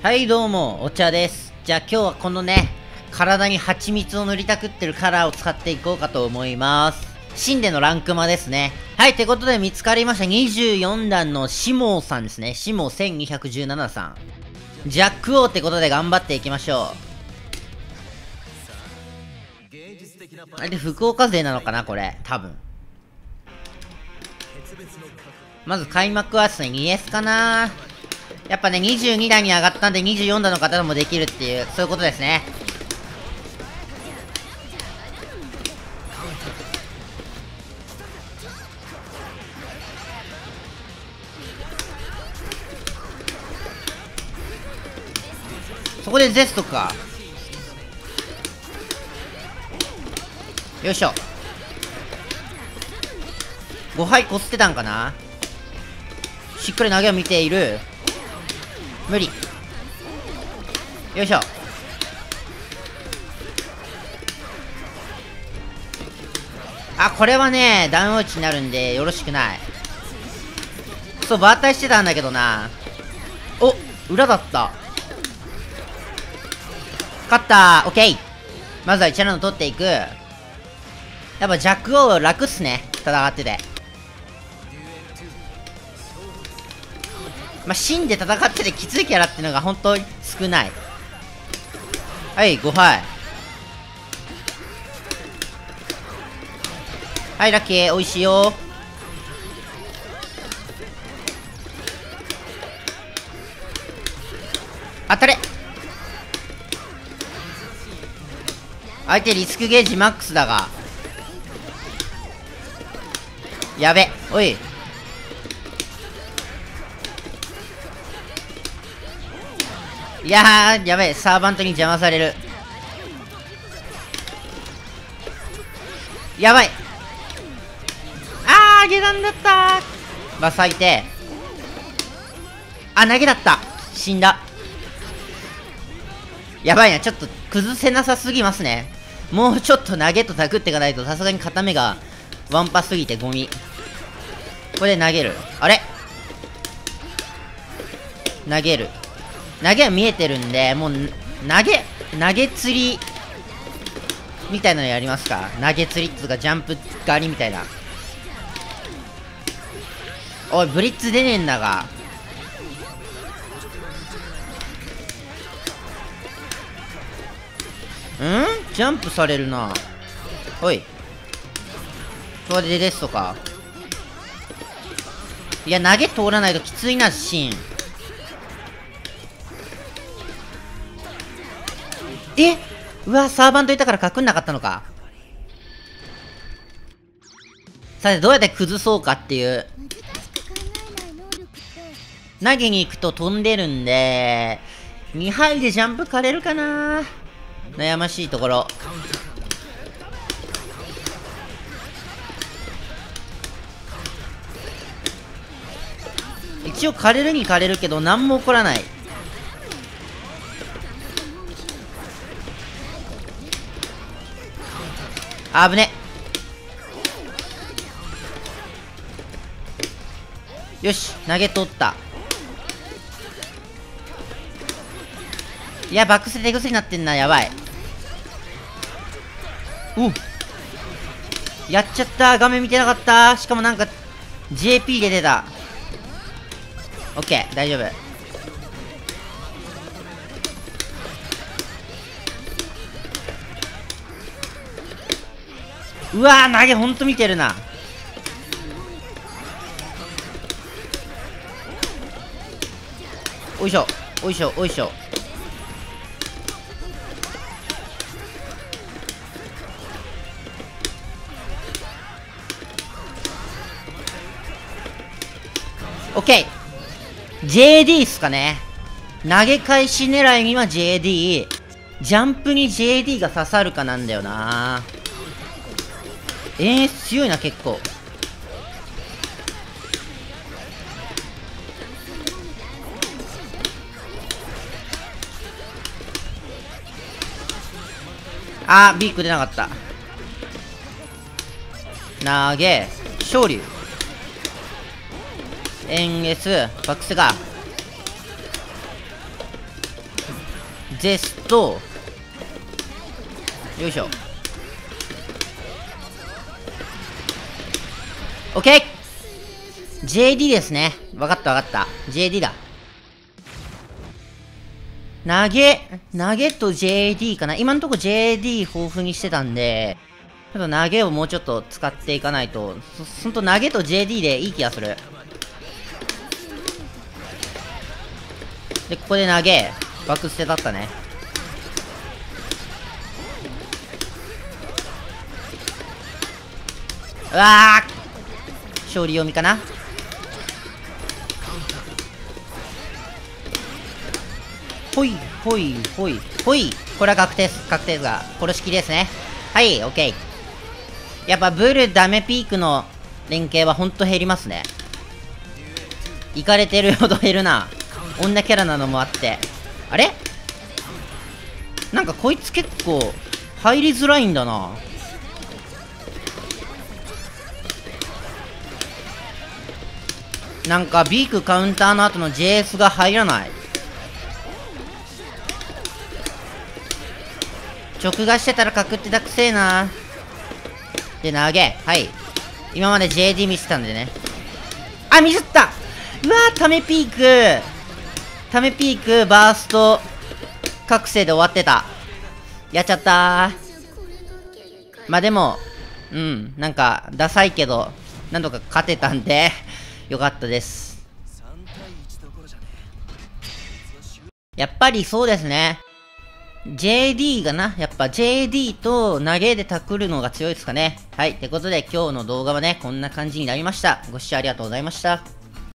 はいどうも、お茶です。じゃあ今日はこのね、体に蜂蜜を塗りたくってるカラーを使っていこうかと思います。新でのランクマですね。はい、ってことで見つかりました24段のシモーさんですね。シモー1217さん。ジャック王ってことで頑張っていきましょう。あれで福岡勢なのかなこれ。多分。まず開幕はですね、2 s かなやっぱね、22段に上がったんで24段の方でもできるっていう、そういうことですね。そこでゼストか。よいしょ。5敗こすってたんかなしっかり投げを見ている。無理。よいしょ。あこれはねダウン落ちになるんでよろしくない。そうバータイしてたんだけどな。お裏だった。勝った。オッケー。まずは1ラウンド取っていく。やっぱジャックオー楽っすね。戦ってて。まあ、芯で戦っててきついキャラっていうのが本当に少ない。はい、5敗。はい、ラッキー、美味しいよ。当たれ相手リスクゲージマックスだが。やべ。おい。いやー、やべえ、サーバントに邪魔される。やばい。あー、下段だった。まあ、最低。あ、投げだった。死んだ。やばいな、ちょっと崩せなさすぎますね。もうちょっと投げとタクっていかないと、さすがに片目がワンパすぎてゴミ。これで投げる。あれ？投げる。投げは見えてるんで、もう、投げ、投げ釣り、みたいなのやりますか？投げ釣りっつうか、ジャンプ狩りみたいな。おい、ブリッツ出ねえんだが。ん？ジャンプされるな。おい。それでですとか。いや、投げ通らないときついな、シーン。えうわ、サーバントいたから隠んなかったのか。さて、どうやって崩そうかっていう。投げに行くと飛んでるんで、2敗でジャンプ枯れるかな悩ましいところ。一応枯れるに枯れるけど何も起こらないあぶね。よし投げ取った。いやバックスで手ぐせになってんなやばい。おやっちゃった。画面見てなかった。しかもなんか JP で出た。オッケー大丈夫。うわー投げほんと見てるな。おいしょおいしょおいしょ。オッケー JD っすかね。投げ返し狙いには JD ジャンプに JD が刺さるかなんだよな。えー、強いな結構。あービーク出なかった。投げ。昇竜エンエス。バックスが。ゼスト。よいしょ。OK! JD ですね。わかったわかった。JD だ。投げ、投げと JD かな。今んとこ JD 豊富にしてたんで、ちょっと投げをもうちょっと使っていかないと、ほんと投げと JD でいい気がする。で、ここで投げ、バック捨てだったね。うわー勝利読みかなほい、ほい、ほい、ほい。これは確定です。確定ですが、殺しきですね。はい、オッケー。やっぱブルダメピークの連携はほんと減りますね。いかれてるほど減るな。女キャラなのもあって。あれ？なんかこいつ結構入りづらいんだな。なんかビークカウンターの後の JS が入らない。直画してたらかくってたくせえな。で、投げ。はい。今まで JD 見せたんでね。あ、ミスったうわー、ためピークためピーク、バースト、覚醒で終わってた。やっちゃったまあでも、うん、なんか、ダサいけど、なんとか勝てたんでよかったです。やっぱりそうですね。JD がな、やっぱ JD と投げでタクるのが強いですかね。はい。ってことで今日の動画はね、こんな感じになりました。ご視聴ありがとうございました。